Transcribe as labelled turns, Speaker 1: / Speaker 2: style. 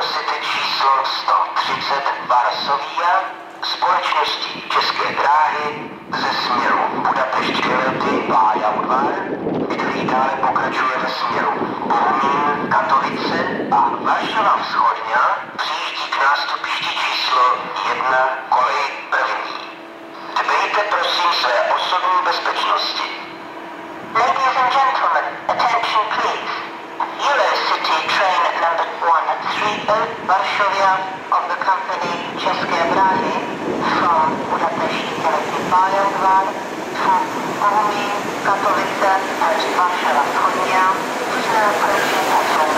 Speaker 1: Eurocity číslo 130 Varsovia společnosti České dráhy ze směru Budapešť Lety Vájaudvar, který dále pokračuje ve směru Bohumín, Katovice a Varšava Vzchodňa přijíždí k nástupišti číslo 1 kolej první. Dbejte prosím své osobní bezpečnosti. Street 8 Varsovia of the company České dráhy from Budapest Teleky Bajogvar from Bohumí, Katowice and Warszawa Wschodnia is now approaching